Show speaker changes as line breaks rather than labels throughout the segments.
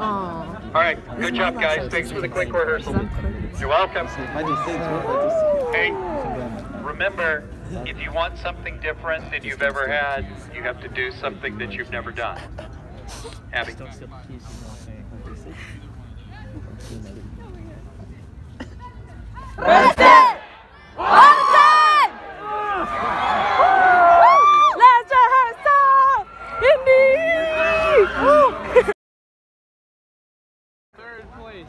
All right, good job, guys. Thanks for the quick rehearsal. You're welcome. Hey, remember, if you want something different than you've ever had, you have to do something that you've never done. Abby.
Let's rehearsal! Indy!
Third place.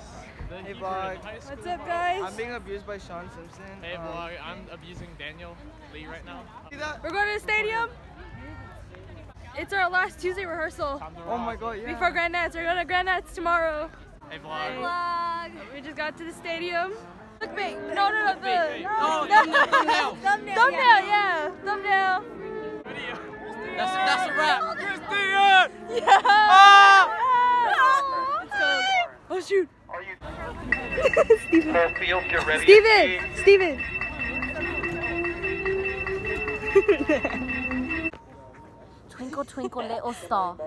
The
Hey,
Hebron
vlog.
What's up, guys?
I'm being abused by Sean Simpson.
Hey
Um,
vlog, I'm abusing Daniel Lee right now.
see that?
We're going to the stadium. It's our last Tuesday rehearsal
Oh my god, yeah.
before Grand Nats. We're going to Grand Nats tomorrow.
Hey vlog.
Vlog. We just got to the stadium. Look big. No, no, no. The
Oh,
thumbnail.
thumbnail.
Thumbnail. Thumbnail. Yeah. Thumbnail.
Video. That's, that's a wrap.
Yeah.
Ah!
Let's go. Oh shoot.
Are you? Full field, get ready.
Steven. Steven.
Twinkle, twinkle, little star.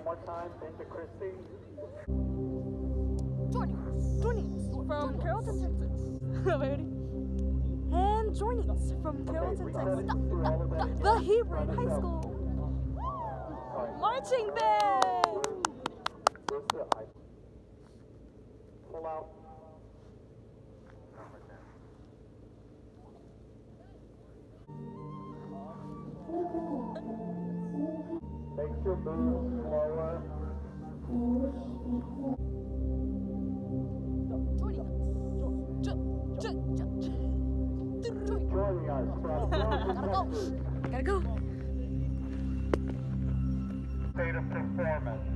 Joining us from Carrollton, Texas. Ready? And joining us from Carrollton, Texas. The Hebron High School Marching Band.
Pull out. Makes your move slower. Joining us from Carrollton, Texas.
Gotta go.
State of performance.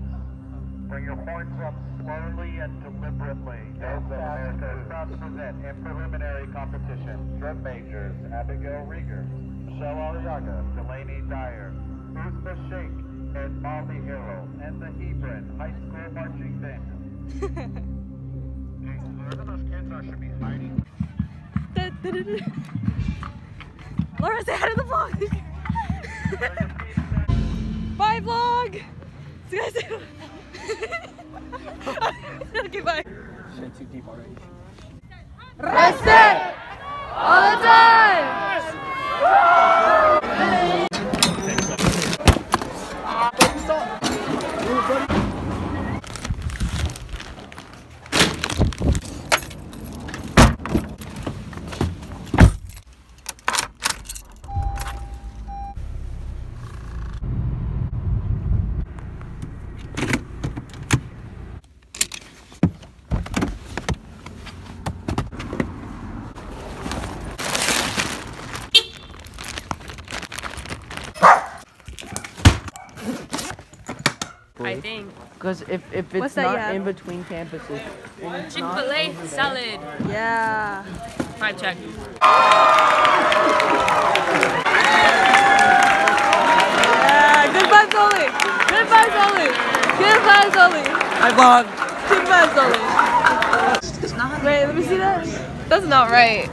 Bring your horns up slowly and deliberately. America is proud to present in preliminary competition, drum majors Abigail Rieger, Michelle Aliaga, Delaney Dyer, Uzma Sheikh, and Molly Arrow, and the Hebron High School Marching Band. Jesus, whoever those kids are should be hiding.
Da, da, da, da. Laura, say hi to the vlog. bye, vlog. See you guys soon. okay, bye. Respect all the time.
I think.
Because if, if it's
What's that
not
you
in between campuses, and
Chick-fil-A
over
salad.
Yeah.
Five check.
Yeah. Good vibes only. Good vibes only. Good vibes only.
I vlog.
Good vibes only. Wait, let me see that.
That's not right.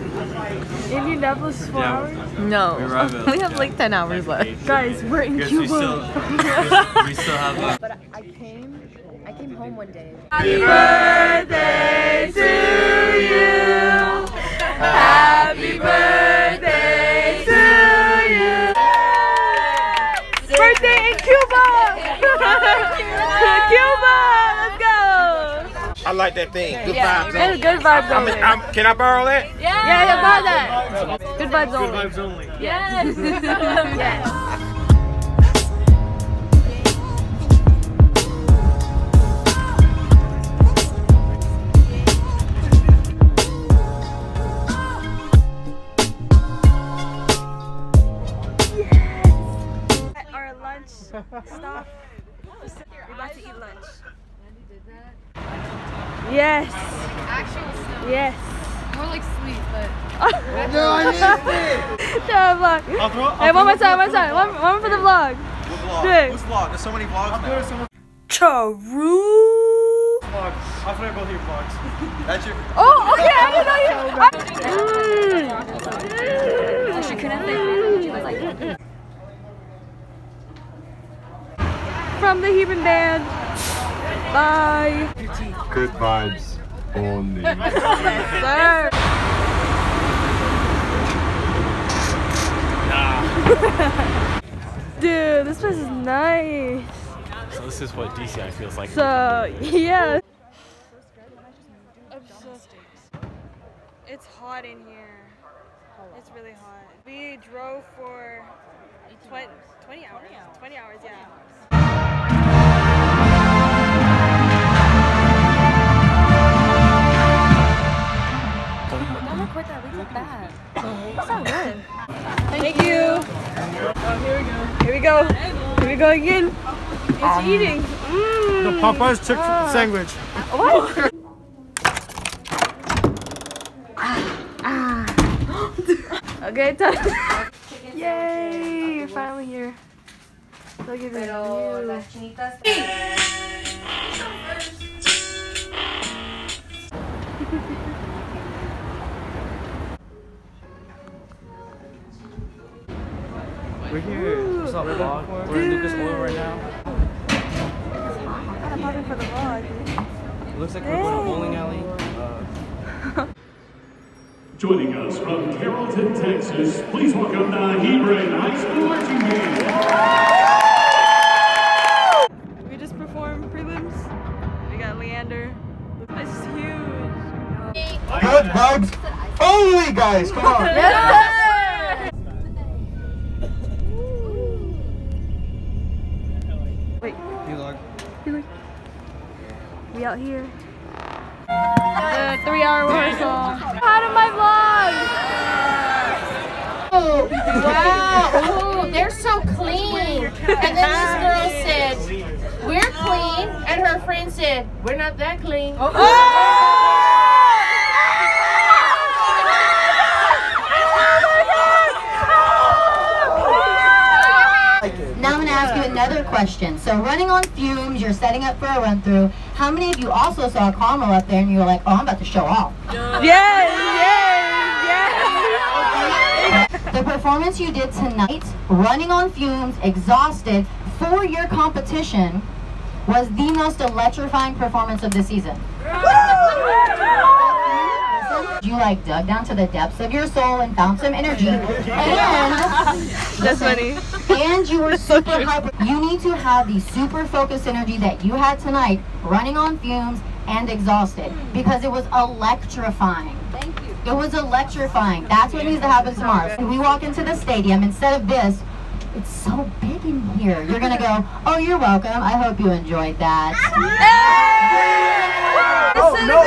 Indianapolis is four hours.
No. we have like 10 hours left.
Guys, we're in Cuba.
we still, we still have uh, a
But I came, I came home one day.
Happy birthday to you. Happy birthday to you. Birthday in Cuba. Cuba, let's go.
I like that thing. Good
Yeah,
vibes.
good, good vibes
I'm,
only.
I'm, can I borrow that?
Yeah, yeah, buy that. Good vibes only.
Good vibes only.
Yes. yes. Stop. We're about to eat lunch. Yes. Yes.
More like sleep, but.
No, I missed it.
Yeah, vlog.
I'll throw, I'll
Hey, one more time, one more time. One, one for the vlog.
What vlog?
Good.
Who's vlog? There's so many vlogs now.
Charu.
Vlog. I'll throw both your vlogs. That's your.
Oh, okay, I didn't know you. I, mm.
She couldn't think. She was like,
From the Human Band. Bye.
Good vibes only.
Sir. Dude, this place is nice.
So this is what DCI feels like.
So, yeah. It's hot in here. It's really hot. We drove for 20, 20 hours. 20 hours, yeah.
Don't record that. We look bad.
It's not good. Thank you. Here we go. Here we go. Here we go again. It's eating. Mm.
The Popeyes chicken
Ah.
sandwich.
What? okay, time. Yay! You're finally here. Look at this view.
We're here. What's up, vlog? We're in Lucas Oil right now.
I'm hoping for the vlog.
It looks like we're going to a bowling alley. Uh,
Joining us from Carrollton, Texas, please welcome the Hebron High School marching
only, guys. Come on.
We out here. The three hour rehearsal. Out of my vlog!
Oh, wow. Ooh, they're so clean. And then this girl said, We're clean. And her friend said, We're not that clean.
Now I'm going to ask you another question. So running on fumes, you're setting up for a run through. How many of you also saw Carmel up there and you were like, oh, I'm about to show off?
Yes! Yes! Yes!
The performance you did tonight, running on fumes, exhausted, for your competition, was the most electrifying performance of the season. You like dug down to the depths of your soul and found some energy. And
That's funny.
and you were super hyper. You need to have the super focused energy that you had tonight, running on fumes and exhausted, because it was electrifying. Thank you. It was electrifying. That's what needs to happen tomorrow. When we walk into the stadium, instead of this, it's so big in here. You're gonna go, oh, you're welcome. I hope you enjoyed that.
Oh, no.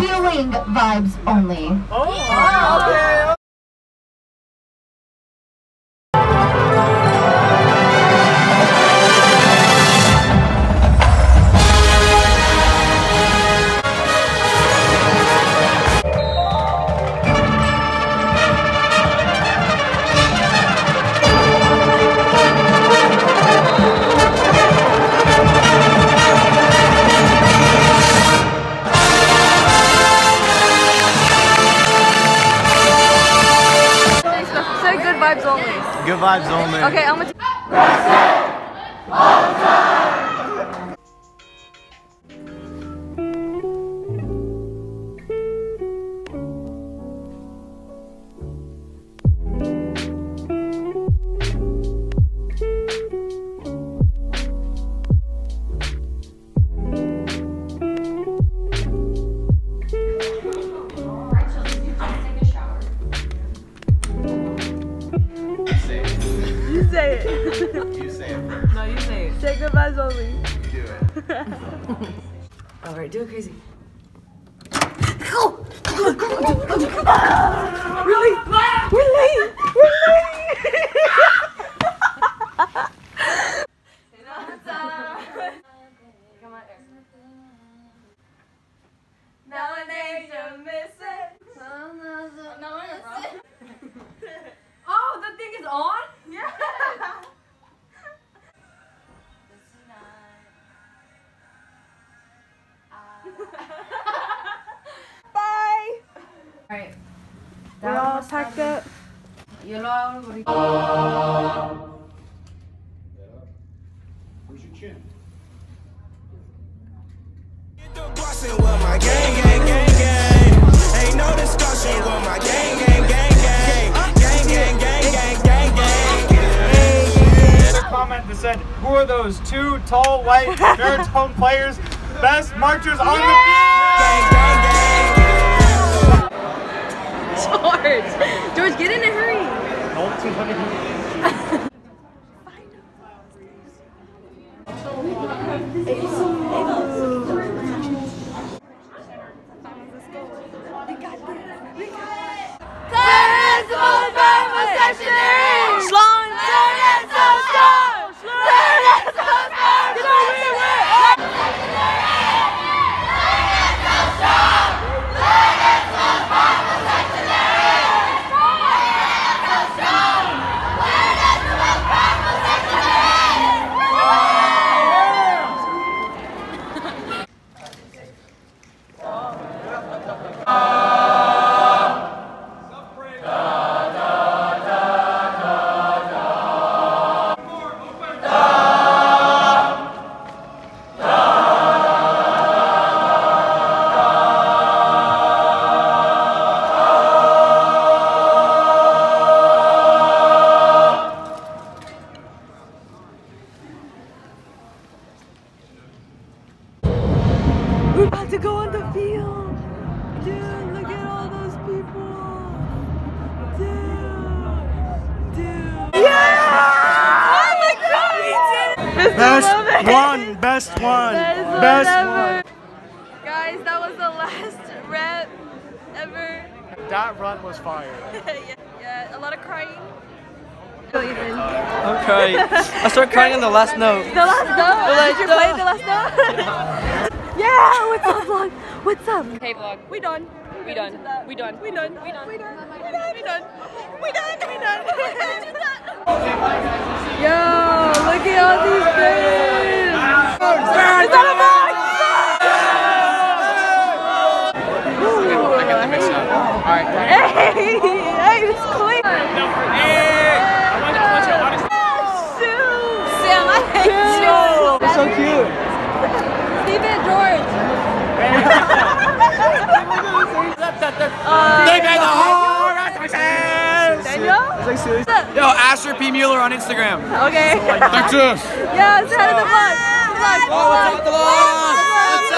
Feeling vibes only.
Oh, Say vibes only. Okay, I'm gonna. Say it.
You say it first.
No, you say it.
Say good vibes only.
Do it.
All right, do it crazy.
Really? We're late.
Yellow. Uh, Where's your
with my
gang, gang,
gang, gang. Gang, gang,
gang, gang. Gang, gang,
gang. Comment that
said, Who are those two tall white baritone players? Best marchers on the field!
George, George, get in a hurry. 200. We're about to go on the field! Dude, look at all those people! Dude! Dude! Yeah! Oh my god, we did it!
Best one, best one, best one.
Guys, that was the last rep ever.
That run was fire.
yeah, yeah, a lot of crying.
I'm crying. I start crying on the last note.
The last note?
like,
Did you play the last note? yeah, what's up, vlog? What's up?
Hey vlog.
We done.
We done. We done.
We done. We done. We done. We done. We done. We done. We done. We done. Yo, look at all these things. Is that a box? Hey, hey, it's clean. Sam, I hate you.
It's so cute.
Steve and George.
They made the whole
Daniel?
It's like. Yo, Asher P. Mueller on Instagram.
Okay.
Texas.
Yeah, say hi to the vlog. Vlog.
Oh, what's up, the vlog? What's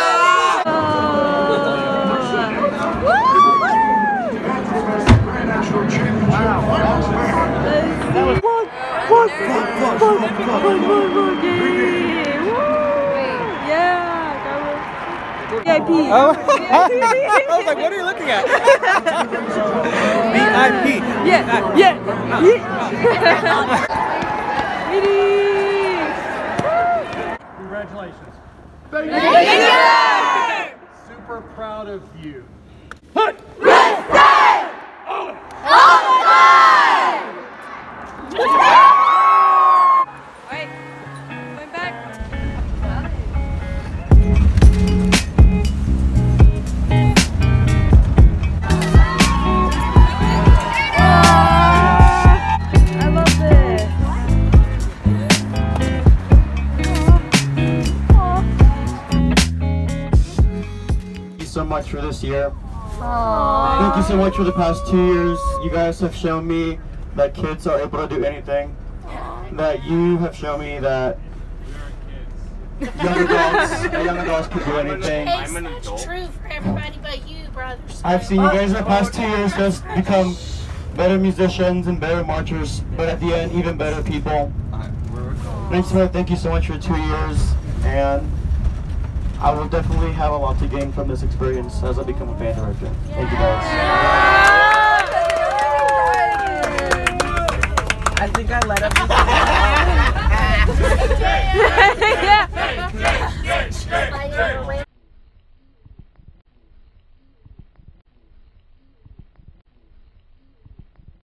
up?
VIP.
Oh. I was like, what are you looking at? VIP.
Yeah, yeah, ah. yeah.
Congratulations.
Thank you.
Super proud of you.
Alright,
much for this year. Thank you so much for the past two years. You guys have shown me that kids are able to do anything. That you have shown me that young adults, that young adults can do anything.
It's not true for everybody but you, brothers.
I've seen you guys in the past two years just become better musicians and better marchers, but at the end, even better people. Thanks, man. Thank you so much for two years, and I will definitely have a lot to gain from this experience as I become a band director. Thank you guys. I think I let up. yeah.